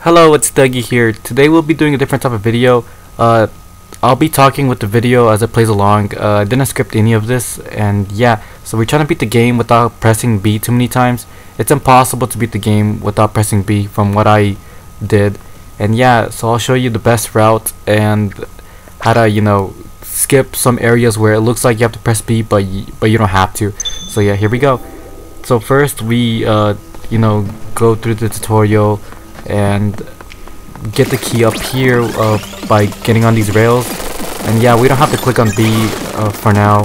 Hello, it's Dougy here. Today we'll be doing a different type of video. Uh, I'll be talking with the video as it plays along. Uh, I didn't script any of this, and yeah, so we're trying to beat the game without pressing B too many times. It's impossible to beat the game without pressing B from what I did. And yeah, so I'll show you the best route and how to, you know, skip some areas where it looks like you have to press B, but but you don't have to. So yeah, here we go. So first we, uh, you know, go through the tutorial and get the key up here uh, by getting on these rails. And yeah we don't have to click on B uh, for now.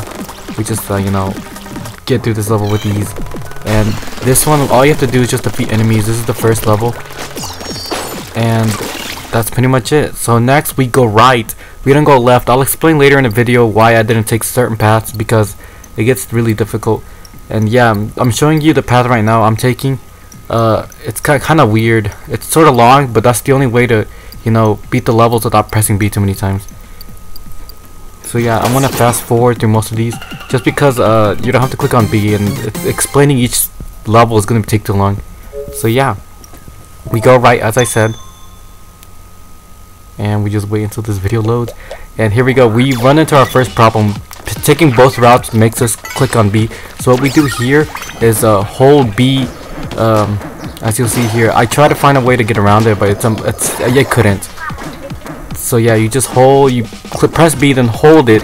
We just uh, you know get through this level with ease. And this one all you have to do is just defeat enemies. This is the first level. And that's pretty much it. So next we go right. We don't go left. I'll explain later in the video why I didn't take certain paths because it gets really difficult. And yeah I'm, I'm showing you the path right now I'm taking uh, it's kind of weird. It's sort of long, but that's the only way to, you know, beat the levels without pressing B too many times. So yeah, I'm gonna fast forward through most of these, just because uh, you don't have to click on B, and explaining each level is gonna take too long. So yeah, we go right as I said, and we just wait until this video loads. And here we go. We run into our first problem. taking both routes makes us click on B. So what we do here is uh, hold B um, as you'll see here I tried to find a way to get around it but it's um it's I couldn't. So yeah you just hold you press B then hold it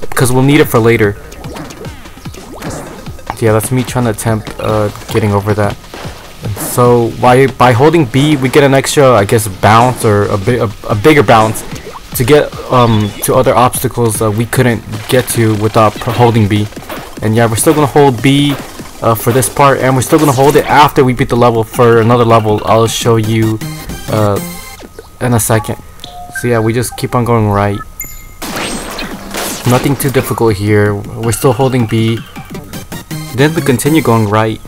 because we'll need it for later. Yeah that's me trying to attempt uh, getting over that. And so by by holding B we get an extra I guess bounce or a bit a, a, bigger bounce to get um to other obstacles that we couldn't get to without holding B. And yeah we're still gonna hold B uh, for this part and we're still gonna hold it after we beat the level for another level. I'll show you uh, in a second. So yeah we just keep on going right. Nothing too difficult here. We're still holding B. Then we continue going right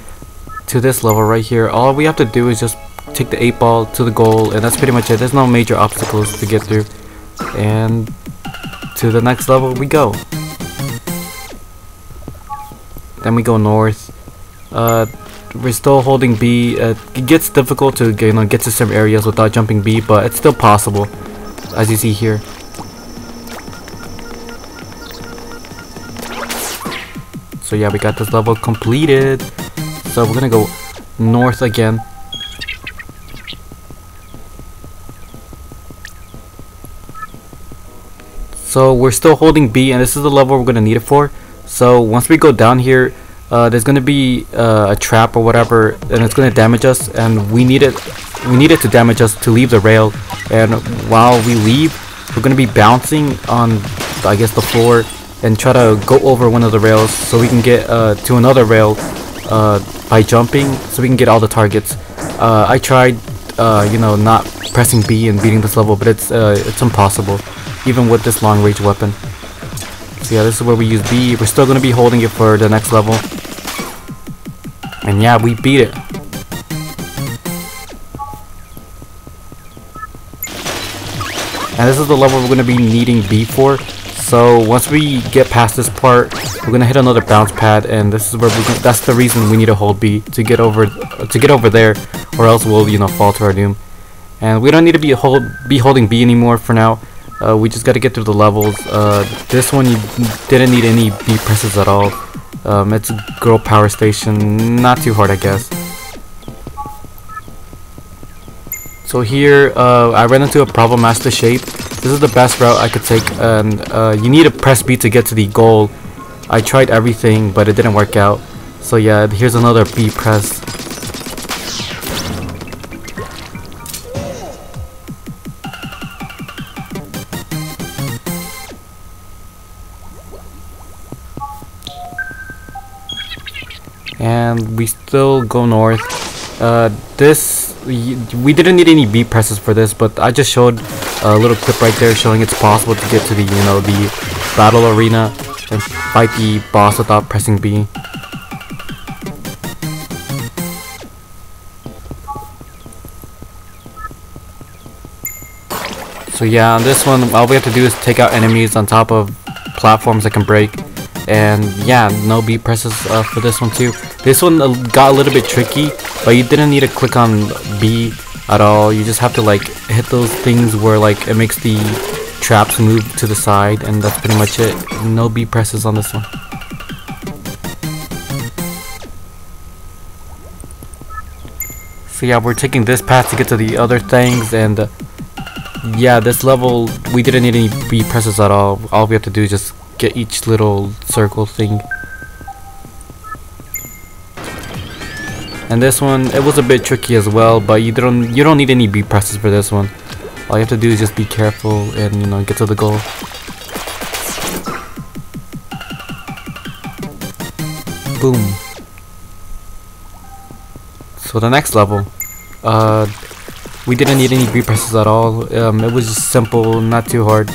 to this level right here. All we have to do is just take the 8 ball to the goal and that's pretty much it. There's no major obstacles to get through. And to the next level we go. Then we go north uh, we're still holding B. Uh, it gets difficult to you know get to some areas without jumping B, but it's still possible, as you see here. So yeah, we got this level completed. So we're gonna go north again. So we're still holding B, and this is the level we're gonna need it for. So once we go down here, uh, there's gonna be uh, a trap or whatever and it's gonna damage us and we need it we need it to damage us to leave the rail and while we leave we're gonna be bouncing on I guess the floor and try to go over one of the rails so we can get uh, to another rail uh, by jumping so we can get all the targets uh, I tried uh, you know not pressing B and beating this level but it's it's impossible even with this long range weapon so yeah, this is where we use B. We're still to be holding it for the next level. And yeah, we beat it. And this is the level we're going to be needing B for. So once we get past this part, we're going to hit another bounce pad and this is where we that's the reason we need to hold B to get over to get over there or else we'll, you know, fall to our doom. And we don't need to be hold be holding B anymore for now. Uh, we just got to get through the levels. Uh, this one you didn't need any B presses at all. Um, it's girl power station, not too hard I guess. So here, uh, I ran into a problem as to shape. This is the best route I could take, and uh, you need to press B to get to the goal. I tried everything, but it didn't work out. So yeah, here's another B press. And we still go north. Uh, this we didn't need any B presses for this but I just showed a little clip right there showing it's possible to get to the you know the battle arena and fight the boss without pressing B. So yeah on this one all we have to do is take out enemies on top of platforms that can break and yeah no B presses uh, for this one too this one uh, got a little bit tricky but you didn't need to click on B at all. You just have to like hit those things where like it makes the traps move to the side and that's pretty much it. No B presses on this one. So yeah, we're taking this path to get to the other things and uh, yeah, this level we didn't need any B presses at all. All we have to do is just get each little circle thing. And this one, it was a bit tricky as well, but you don't you don't need any B presses for this one. All you have to do is just be careful and you know get to the goal. Boom. So the next level, uh, we didn't need any B presses at all. Um, it was just simple, not too hard.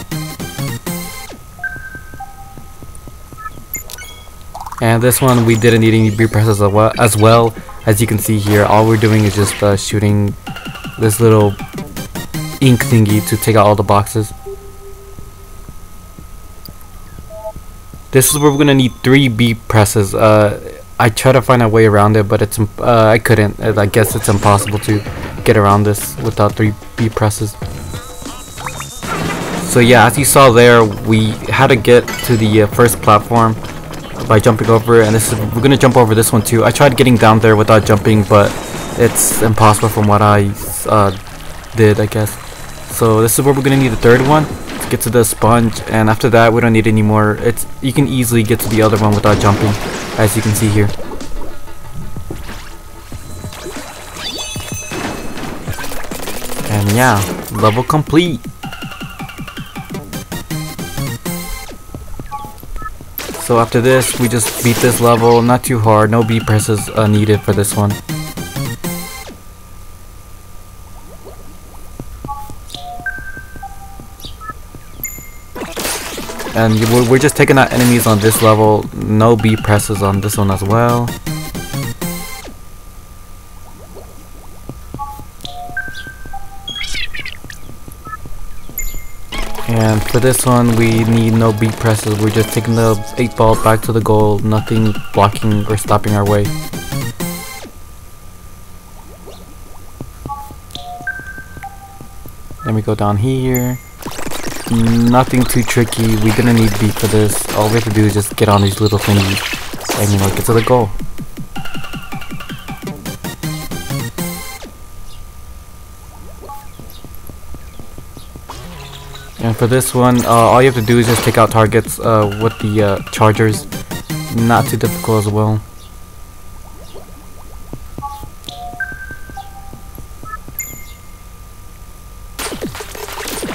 And this one we didn't need any B presses as well, as well. As you can see here, all we're doing is just uh, shooting this little ink thingy to take out all the boxes. This is where we're gonna need three B presses. Uh, I try to find a way around it, but it's uh, I couldn't. I guess it's impossible to get around this without three B presses. So yeah, as you saw there, we had to get to the uh, first platform by jumping over, and this is we're gonna jump over this one too. I tried getting down there without jumping, but it's impossible from what I uh, did, I guess. So this is where we're gonna need the third one to get to the sponge, and after that we don't need any more. It's you can easily get to the other one without jumping as you can see here. And yeah, level complete. So after this, we just beat this level, not too hard, no B presses uh, needed for this one. And we're just taking out enemies on this level. No B presses on this one as well. And for this one, we need no beat presses. We're just taking the 8 ball back to the goal. Nothing blocking or stopping our way. Then we go down here. Nothing too tricky. We didn't need beat for this. All we have to do is just get on these little things and you know get to the goal. And for this one, uh, all you have to do is just take out targets uh, with the uh, chargers. Not too difficult as well.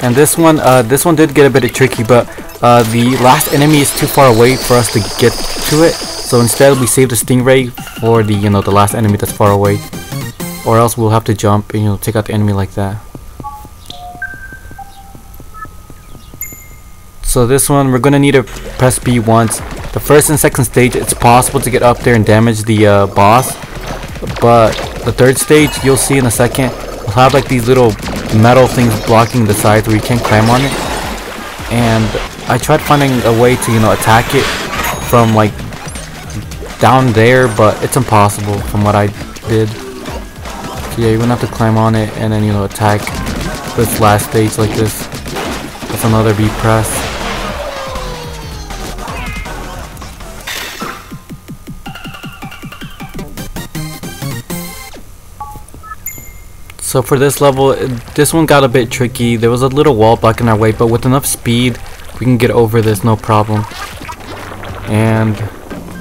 And this one, uh, this one did get a bit tricky, but uh, the last enemy is too far away for us to get to it. So instead, we save the stingray for the you know the last enemy that's far away, or else we'll have to jump and you know take out the enemy like that. So this one, we're gonna need to press B once. The first and second stage, it's possible to get up there and damage the uh, boss, but the third stage, you'll see in a second, we'll have like these little metal things blocking the sides where you can't climb on it. And I tried finding a way to, you know, attack it from like down there, but it's impossible from what I did. So yeah, you're gonna have to climb on it and then, you know, attack this last stage like this. That's another B press. So for this level, this one got a bit tricky. There was a little wall blocking our way, but with enough speed, we can get over this no problem. And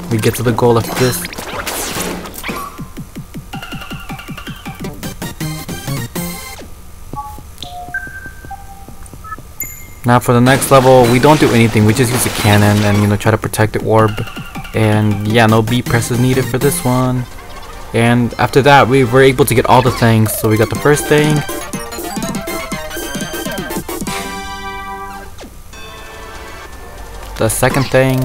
we get to the goal after this. Now for the next level, we don't do anything. We just use a cannon and, you know, try to protect the orb. And yeah, no B presses needed for this one. And after that, we were able to get all the things. So we got the first thing. The second thing.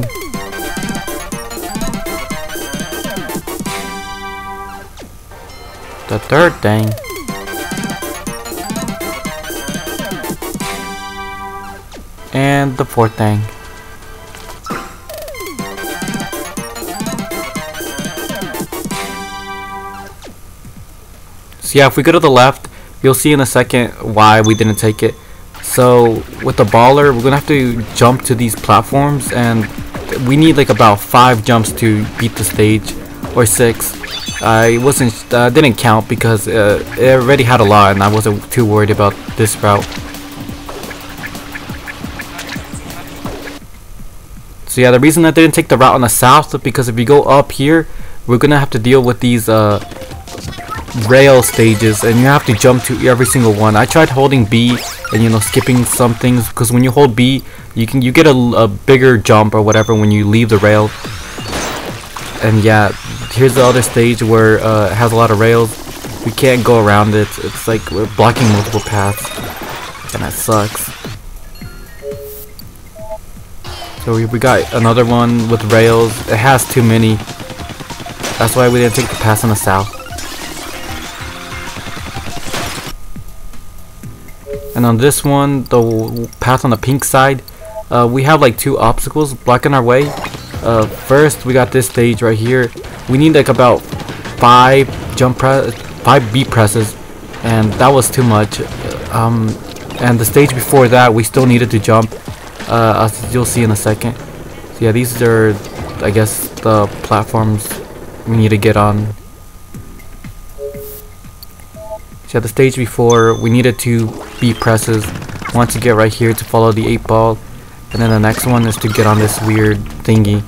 The third thing. And the fourth thing. Yeah, if we go to the left, You'll see in a second why we didn't take it. So with the baller, we're gonna have to jump to these platforms, and we need like about five jumps to beat the stage, or six. I wasn't, uh, didn't count because uh, it already had a lot, and I wasn't too worried about this route. So yeah, the reason I didn't take the route on the south is because if you go up here, we're gonna have to deal with these uh, rail stages, and you have to jump to every single one. I tried holding B and you know skipping some things because when you hold B, you can you get a, a bigger jump or whatever when you leave the rail. And yeah, here's the other stage where uh, it has a lot of rails. We can't go around it. It's like we're blocking multiple paths, and that sucks. So we, we got another one with rails. It has too many. That's why we didn't take the pass on the south. And on this one, the path on the pink side, uh, we have like two obstacles blocking our way. Uh, first, we got this stage right here. We need like about five jump press, five B presses, and that was too much. Um, and the stage before that, we still needed to jump uh, as you'll see in a second. So yeah, these are, I guess, the platforms we need to get on. So yeah, the stage before, we needed to B presses. One to get right here to follow the 8 ball. And then the next one is to get on this weird thingy.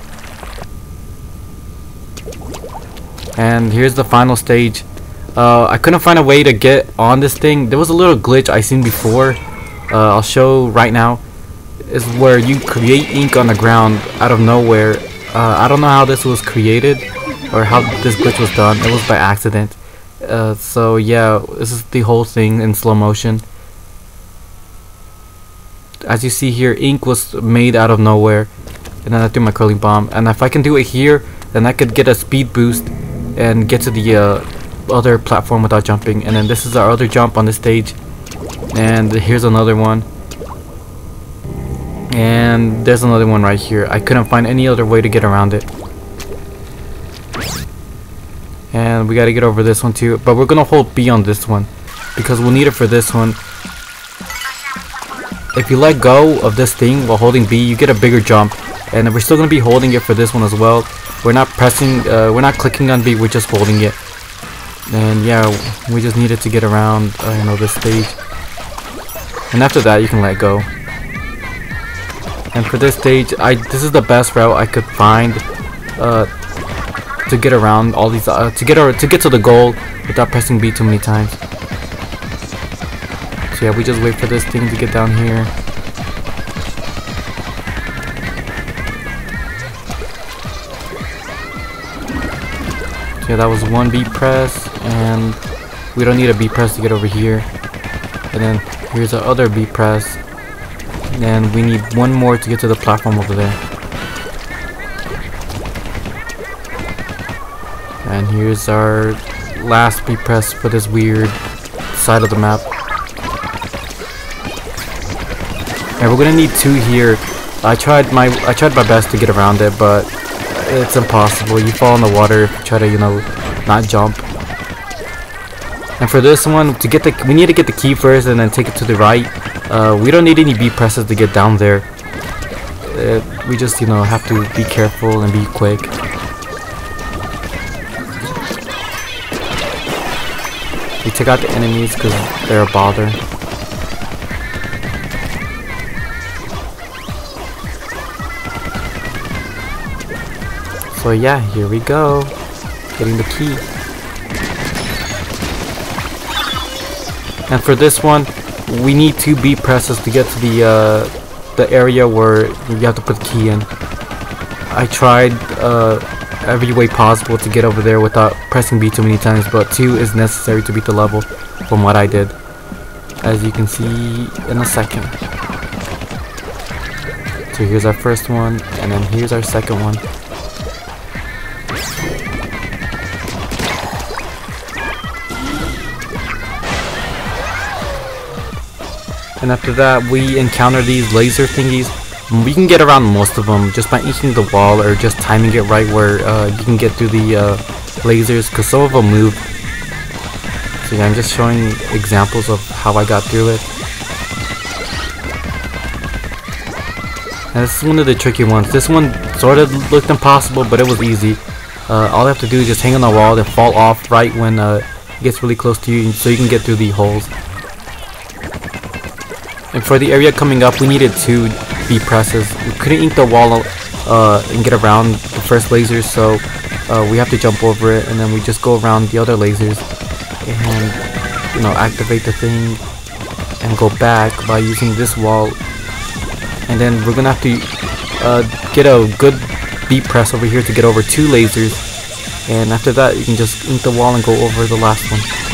And here's the final stage. Uh, I couldn't find a way to get on this thing. There was a little glitch I seen before. Uh, I'll show right now is where you create ink on the ground out of nowhere. Uh, I don't know how this was created or how this glitch was done. It was by accident. Uh, so yeah, this is the whole thing in slow motion. As you see here, ink was made out of nowhere. And then I threw my curling bomb. And if I can do it here, then I could get a speed boost and get to the uh, other platform without jumping. And then this is our other jump on the stage. And here's another one and there's another one right here I couldn't find any other way to get around it we gotta get over this one too. But we're gonna hold B on this one. Because we'll need it for this one. If you let go of this thing while holding B you get a bigger jump. And we're still gonna be holding it for this one as well. We're not pressing uh, we're not clicking on B we're just holding it. And yeah we just needed to get around uh, you know this stage. And after that you can let go. And for this stage, I this is the best route I could find. Uh, to get around all these uh, to get to get to the goal without pressing B too many times. So yeah, we just wait for this thing to get down here. So yeah, that was one B press, and we don't need a B press to get over here. And then here's our other B press, and we need one more to get to the platform over there. And here's our last B press for this weird side of the map. And we're gonna need two here. I tried my I tried my best to get around it, but it's impossible. You fall in the water if you try to, you know, not jump. And for this one, to get the we need to get the key first and then take it to the right. Uh, we don't need any B presses to get down there. Uh, we just, you know, have to be careful and be quick. We take out the enemies because they're a bother. So yeah, here we go. Getting the key. And for this one, we need two B presses to get to the uh, the area where you have to put the key in. I tried uh, every way possible to get over there without pressing B too many times, but two is necessary to beat the level from what I did. As you can see in a second. So here's our first one, and then here's our second one. And after that, we encounter these laser thingies. We can get around most of them just by inking the wall or just timing it right where uh, you can get through the uh, lasers because some of them move. So yeah, I'm just showing examples of how I got through it. And this is one of the tricky ones. This one sort of looked impossible, but it was easy. Uh, all I have to do is just hang on the wall and fall off right when uh, it gets really close to you so you can get through the holes. And for the area coming up, we needed two B presses. We couldn't ink the wall uh, and get around the first lasers, so uh, we have to jump over it, and then we just go around the other lasers and you know activate the thing and go back by using this wall. And then we're gonna have to uh, get a good B press over here to get over two lasers, and after that you can just ink the wall and go over the last one.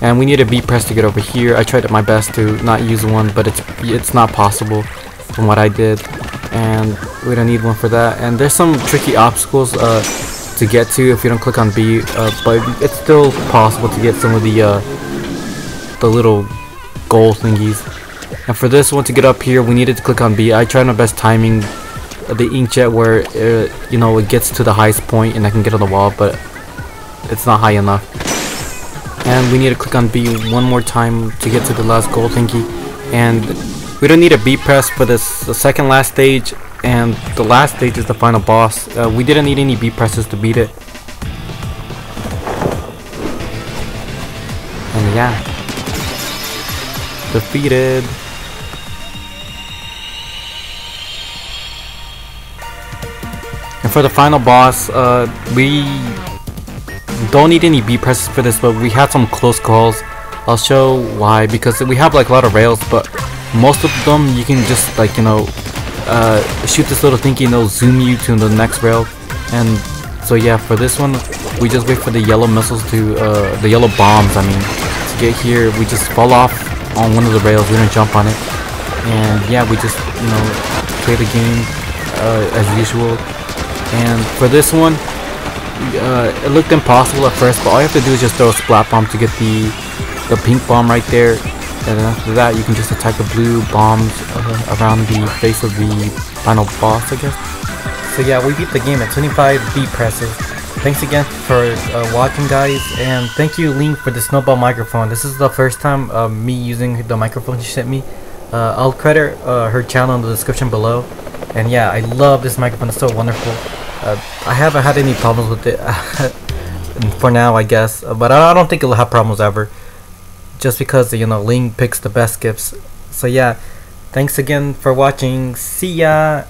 And we need a B press to get over here. I tried my best to not use one, but it's it's not possible from what I did, and we don't need one for that. And there's some tricky obstacles uh, to get to if you don't click on B, uh, but it's still possible to get some of the uh, the little goal thingies. And for this one to get up here, we needed to click on B. I tried my best timing the inkjet where it, uh, you know it gets to the highest point and I can get on the wall, but it's not high enough. And we need to click on B one more time to get to the last goal thingy. And we don't need a B press for this the second last stage. And the last stage is the final boss. Uh, we didn't need any B presses to beat it. And yeah. Defeated. And for the final boss, uh, we don't need any B presses for this, but we had some close calls. I'll show why, because we have like a lot of rails, but most of them you can just like, you know, uh, shoot this little thingy and it'll zoom you to the next rail. And so yeah, for this one, we just wait for the yellow missiles to, uh, the yellow bombs, I mean, to get here. We just fall off on one of the rails, we don't jump on it. And yeah, we just, you know, play the game uh, as usual. And for this one, uh, it looked impossible at first, but all you have to do is just throw a splat bomb to get the the pink bomb right there. And after that, you can just attack the blue bombs uh, around the face of the final boss, I guess. So yeah, we beat the game at 25 B presses. Thanks again for uh, watching, guys, and thank you, Ling, for the snowball microphone. This is the first time uh, me using the microphone she sent me. Uh, I'll credit uh, her channel in the description below. And yeah, I love this microphone. It's so wonderful. I haven't had any problems with it for now, I guess. But I don't think it'll have problems ever. Just because, you know, Ling picks the best gifts. So yeah, thanks again for watching. See ya!